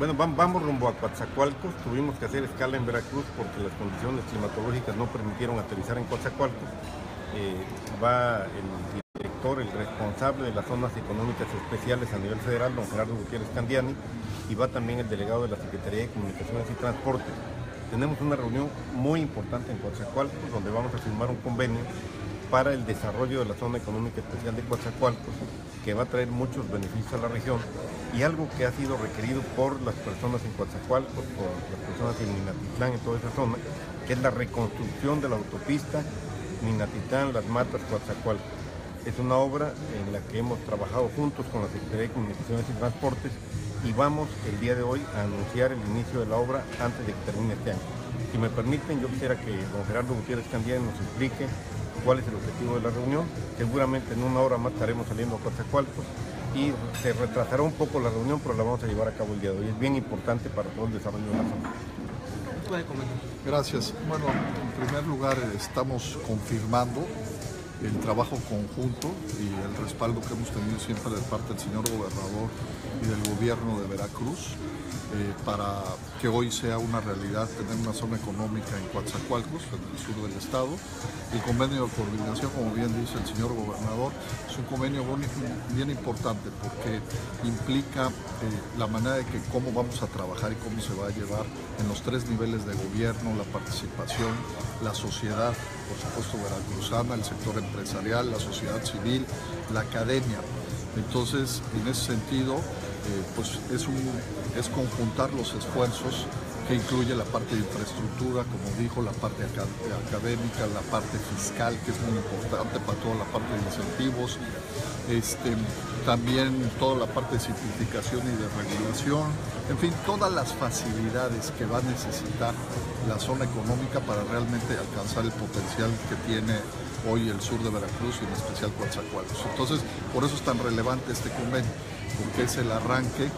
Bueno, vamos rumbo a Coatzacoalcos. Tuvimos que hacer escala en Veracruz porque las condiciones climatológicas no permitieron aterrizar en Coatzacoalcos. Eh, va el director, el responsable de las zonas económicas especiales a nivel federal, don Gerardo Gutiérrez Candiani, y va también el delegado de la Secretaría de Comunicaciones y Transportes. Tenemos una reunión muy importante en Coatzacoalcos donde vamos a firmar un convenio para el desarrollo de la zona económica especial de Coatzacoalcos, que va a traer muchos beneficios a la región y algo que ha sido requerido por las personas en Coatzacoalcos, por las personas en Minatitlán, en toda esa zona, que es la reconstrucción de la autopista Minatitlán, Las Matas, Coatzacoalcos. Es una obra en la que hemos trabajado juntos con la Secretaría de Comunicaciones y Transportes y vamos el día de hoy a anunciar el inicio de la obra antes de que termine este año. Si me permiten, yo quisiera que don Gerardo Gutiérrez Candiani nos explique cuál es el objetivo de la reunión. Seguramente en una hora más estaremos saliendo a Coatzacoalcos y se retrasará un poco la reunión, pero la vamos a llevar a cabo el día de hoy. Es bien importante para todo el desarrollo de la zona. Gracias. Bueno, en primer lugar estamos confirmando el trabajo conjunto y el respaldo que hemos tenido siempre de parte del señor gobernador y del gobierno de Veracruz eh, para que hoy sea una realidad tener una zona económica en Coatzacoalcos, en el sur del estado. El convenio de coordinación, como bien dice el señor gobernador, es un convenio bien importante porque implica eh, la manera de que cómo vamos a trabajar y cómo se va a llevar en los tres niveles de gobierno, la participación, la sociedad, por supuesto veracruzana, el sector empresarial, la sociedad civil, la academia. Entonces, en ese sentido, eh, pues es, un, es conjuntar los esfuerzos que incluye la parte de infraestructura, como dijo, la parte académica, la parte fiscal, que es muy importante para toda la parte de incentivos, este, también toda la parte de simplificación y de regulación, en fin, todas las facilidades que va a necesitar la zona económica para realmente alcanzar el potencial que tiene hoy el sur de Veracruz y en especial Coatzacoalcos. Entonces, por eso es tan relevante este convenio porque es el arranque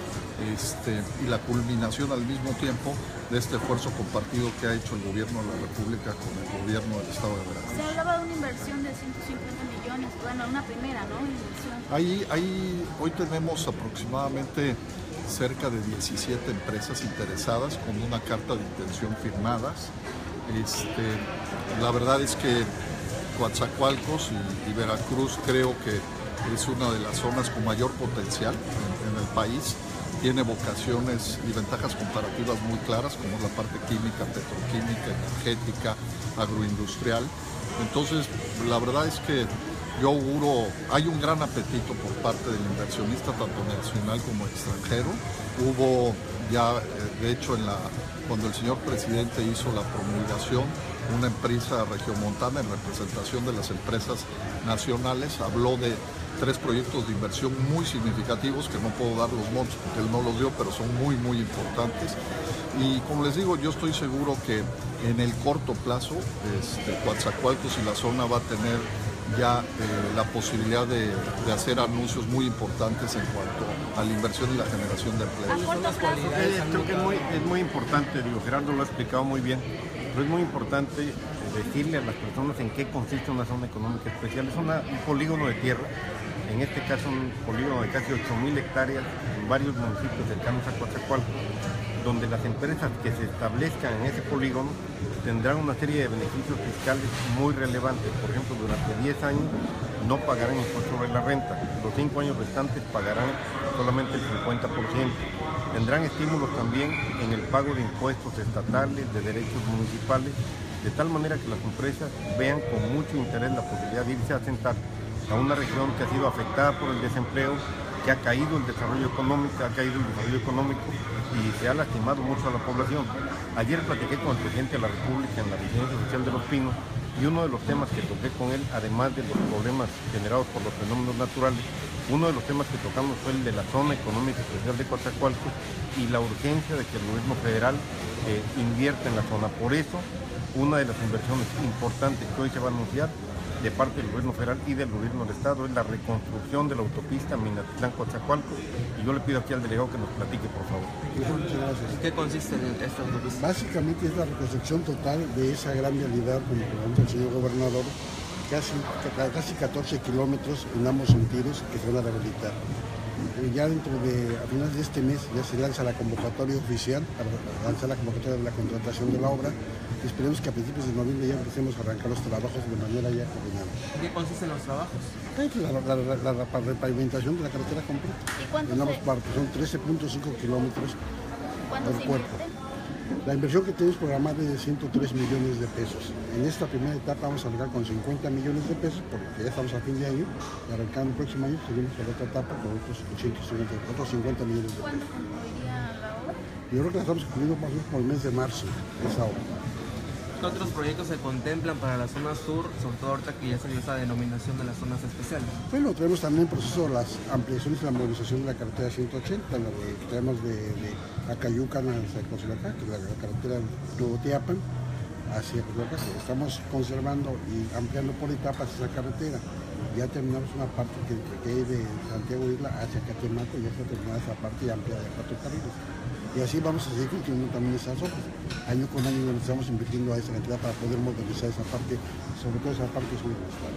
este, y la culminación al mismo tiempo de este esfuerzo compartido que ha hecho el gobierno de la República con el gobierno del Estado de Veracruz. Se hablaba de una inversión de 150 millones, bueno, una primera, ¿no? Ahí, ahí, hoy tenemos aproximadamente cerca de 17 empresas interesadas con una carta de intención firmadas. Este, la verdad es que Coatzacoalcos y Veracruz creo que es una de las zonas con mayor potencial en, el país. Tiene vocaciones y ventajas comparativas muy claras, como la parte química, petroquímica, energética, agroindustrial. Entonces, la verdad es que yo auguro, hay un gran apetito por parte del inversionista, tanto nacional como extranjero. Hubo ya, eh, de hecho, cuando el señor presidente hizo la promulgación, una empresa regiomontana en representación de las empresas nacionales habló de tres proyectos de inversión muy significativos que no puedo dar los montos porque él no los dio, pero son muy, muy importantes. Y como les digo, yo estoy seguro que en el corto plazo, este, Coatzacoalcos y la zona va a tener ya eh, la posibilidad de, hacer anuncios muy importantes en cuanto a la inversión y la generación de empleo. Eh, creo que es muy, es muy importante, digo, Gerardo lo ha explicado muy bien, pero es muy importante decirle a las personas en qué consiste una zona económica especial. Es un polígono de tierra en este caso un polígono de casi 8.000 hectáreas en varios municipios cercanos a Coatzacoalcos, donde las empresas que se establezcan en ese polígono tendrán una serie de beneficios fiscales muy relevantes. Por ejemplo, durante 10 años no pagarán impuestos sobre la renta, los 5 años restantes pagarán solamente el 50%. Tendrán estímulos también en el pago de impuestos estatales, de derechos municipales, de tal manera que las empresas vean con mucho interés la posibilidad de irse a sentar a una región que ha sido afectada por el desempleo, que ha caído el desarrollo económico, ha caído el desarrollo económico y se ha lastimado mucho a la población. Ayer platiqué con el presidente de la República en la residencia social de Los Pinos y uno de los temas que toqué con él, además de los problemas generados por los fenómenos naturales, uno de los temas que tocamos fue el de la zona económica especial de Coatzacoalcos y la urgencia de que el gobierno federal eh, invierta en la zona. Por eso, una de las inversiones importantes que hoy se va a anunciar de parte del gobierno federal y del gobierno del estado es la reconstrucción de la autopista Minatitlán-Coatzacoalcos y yo le pido aquí al delegado que nos platique por favor. Muchas gracias. ¿Qué consiste en esta autopista? Básicamente es la reconstrucción total de esa gran vialidad, como pregunta el señor gobernador, casi, casi 14 kilómetros en ambos sentidos que se van a rehabilitar. Eh, ya dentro de, a finales de este mes, ya se lanza la convocatoria oficial para lanzar la convocatoria de la contratación de la obra. Esperemos que a principios de noviembre ya empecemos a arrancar los trabajos de manera ya coordinada. ¿En qué consisten los trabajos? La, la, la, la repavimentación de la carretera completa. ¿Y cuánto En ambas partes, son 13.5 kilómetros ¿Cuánto al se cuerpo. La inversión que tenemos programada es de 103 millones de pesos. En esta primera etapa vamos a arrancar con 50 millones de pesos, porque ya estamos a fin de año, y arrancando el próximo año seguimos a la otra etapa con otros 150, otros 50 millones de pesos. ¿Cuándo concluiría la obra? Yo creo que la estamos concluyendo más o menos por el mes de marzo, esa obra. ¿Qué otros proyectos se contemplan para la zona sur, sobre todo ahorita que ya se dio esa denominación de las zonas especiales? Bueno, tenemos también en proceso las ampliaciones y la modernización de la carretera 180, la de, tenemos de, Acayucan hacia Cosilacá, que es la, la carretera Teotiapan hacia Cosilacá. Estamos conservando y ampliando por etapas esa carretera. Ya terminamos una parte que, que hay de Santiago Isla hacia Catemaco, ya está terminada esa parte y ampliada de cuatro carriles. Y así vamos a seguir continuando también esas obras. Año con año nos estamos invirtiendo a esa cantidad para poder modernizar esa parte, sobre todo esa parte sur del estado.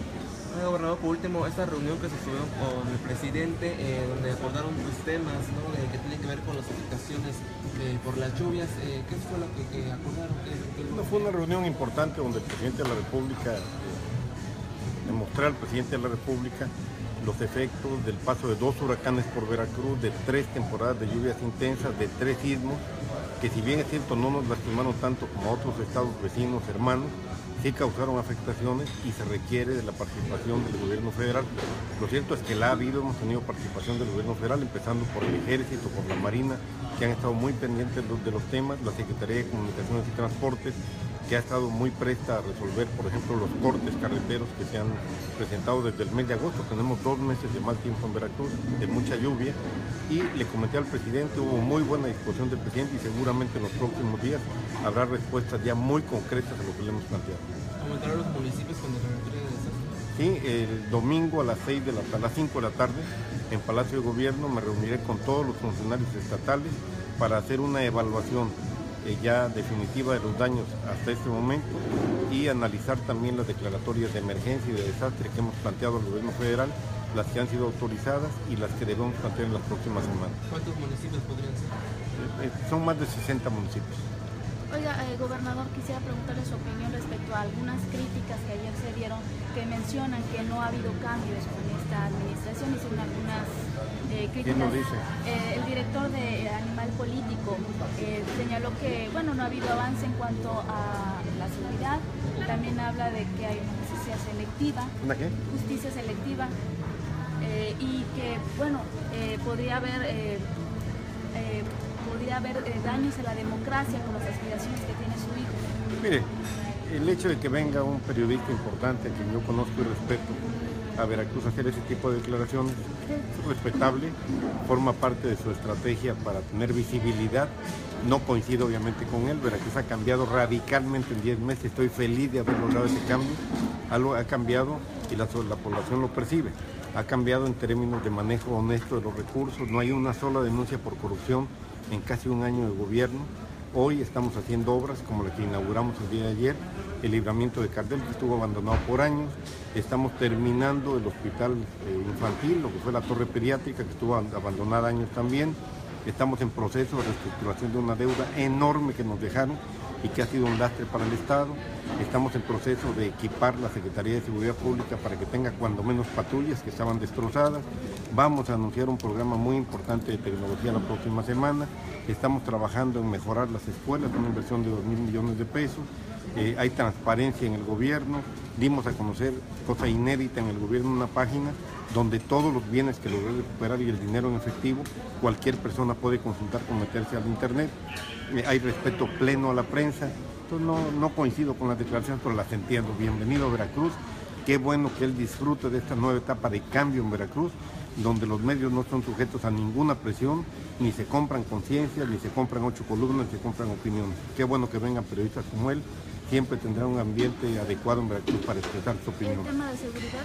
Oiga, gobernador, por último, esta reunión que se tuvieron con el presidente, eh, donde acordaron pues, temas ¿no? de, que tienen que ver con las afectaciones eh, por las lluvias, eh, ¿qué fue lo que, que acordaron? ¿Qué- qué- Bueno, fue una reunión importante donde el presidente de la República eh, demostró al presidente de la República los efectos del paso de dos huracanes por Veracruz, de tres temporadas de lluvias intensas, de tres sismos, que si bien es cierto no nos lastimaron tanto como a otros estados vecinos, hermanos, sí causaron afectaciones y se requiere de la participación del gobierno federal. Lo cierto es que la ha habido, hemos tenido participación del gobierno federal, empezando por el ejército, por la marina, que han estado muy pendientes de los- temas, la Secretaría de Comunicaciones y Transportes, que ha estado muy presta a resolver, por ejemplo, los cortes carreteros que se han presentado desde el mes de agosto. Tenemos dos meses de mal tiempo en Veracruz, de mucha lluvia, y le comenté al presidente, hubo muy buena disposición del presidente y seguramente en los próximos días habrá respuestas ya muy concretas a lo que le hemos planteado. Comentaron los municipios cuando se refiere. Sí, el domingo a las 6 de la, a las 5 de la tarde en Palacio de Gobierno me reuniré con todos los funcionarios estatales para hacer una evaluación eh, ya definitiva de los daños hasta este momento y analizar también las declaratorias de emergencia y de desastre que hemos planteado al gobierno federal, las que han sido autorizadas y las que debemos plantear en las próximas semanas. ¿Cuántos municipios podrían ser? Eh, eh, son más de 60 municipios. Oiga, eh, gobernador, quisiera preguntarle su opinión respecto a algunas críticas que ayer se dieron que mencionan que no ha habido cambios con esta administración. Hicieron algunas eh, críticas. ¿Quién lo dice? Eh, el director de Animal Político señaló que bueno no ha habido avance en cuanto a la seguridad. También habla de que hay una justicia selectiva. ¿Una qué? justicia selectiva y que bueno podría haber eh, podría haber eh, daños a la democracia con las aspiraciones que tiene su hijo. Mire, el hecho de que venga un periodista importante a quien yo conozco y respeto a Veracruz a hacer ese tipo de declaraciones es respetable, forma parte de su estrategia para tener visibilidad. No coincido obviamente con él, Veracruz ha cambiado radicalmente en 10 meses, estoy feliz de haber logrado ese cambio. Algo ha cambiado y la población lo percibe. Ha cambiado en términos de manejo honesto de los recursos, no hay una sola denuncia por corrupción en casi un año de gobierno. Hoy estamos haciendo obras como la que inauguramos el día de ayer, el libramiento de Cardel que estuvo abandonado por años, estamos terminando el hospital eh, infantil, lo que fue la torre pediátrica que estuvo an- abandonada años también, estamos en proceso de reestructuración de una deuda enorme que nos dejaron y que ha sido un lastre para el Estado, estamos en proceso de equipar la Secretaría de Seguridad Pública para que tenga cuando menos patrullas que estaban destrozadas, vamos a anunciar un programa muy importante de tecnología la próxima semana, estamos trabajando en mejorar las escuelas, una inversión de 2 mil millones de pesos, eh, hay transparencia en el gobierno, dimos a conocer, cosa inédita en el gobierno, una página donde todos los bienes que logré recuperar y el dinero en efectivo, cualquier persona puede consultar con meterse al internet, Eh, hay respeto pleno a la prensa, entonces no, no coincido con las declaraciones, pero las entiendo. Bienvenido a Veracruz, qué bueno que él disfrute de esta nueva etapa de cambio en Veracruz, donde los medios no son sujetos a ninguna presión, ni se compran conciencias, ni se compran ocho columnas, ni se compran opiniones. Qué bueno que vengan periodistas como él, siempre tendrá un ambiente adecuado en Veracruz para expresar su El opinión. tema de seguridad,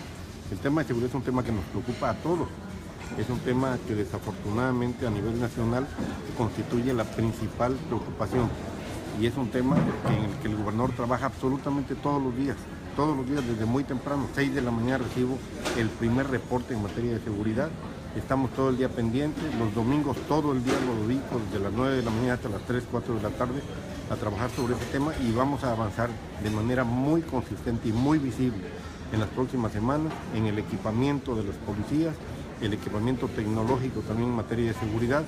El tema de seguridad es un tema que nos preocupa a todos. Es un tema que desafortunadamente a nivel nacional constituye la principal preocupación. Y es un tema en el que el gobernador trabaja absolutamente todos los días. Todos los días desde muy temprano, 6 de la mañana recibo el primer reporte en materia de seguridad estamos todo el día pendientes, los domingos todo el día lo dedico desde las 9 de la mañana hasta las 3, 4 de la tarde a trabajar sobre ese tema y vamos a avanzar de manera muy consistente y muy visible en las próximas semanas en el equipamiento de los policías, el equipamiento tecnológico también en materia de seguridad.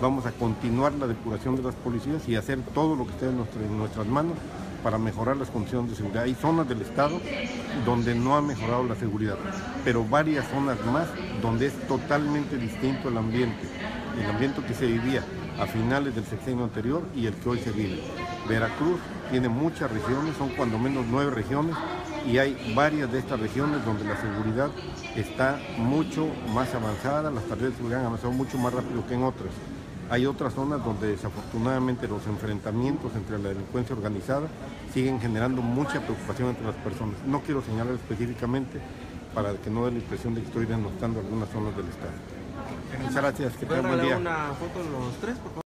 Vamos a continuar la depuración de las policías y hacer todo lo que esté en, nuestras manos para mejorar las condiciones de seguridad. Hay zonas del Estado donde no ha mejorado la seguridad, pero varias zonas más donde es totalmente distinto el ambiente, el ambiente que se vivía a finales del sexenio anterior y el que hoy se vive. Veracruz tiene muchas regiones, son cuando menos nueve regiones, y hay varias de estas regiones donde la seguridad está mucho más avanzada, las tareas de seguridad han avanzado mucho más rápido que en otras. Hay otras zonas donde desafortunadamente los enfrentamientos entre la delincuencia organizada siguen generando mucha preocupación entre las personas. No quiero señalar específicamente para que no dé la impresión de que estoy denostando algunas zonas del Estado. Muchas gracias, que tengan buen día. una foto los tres, por favor?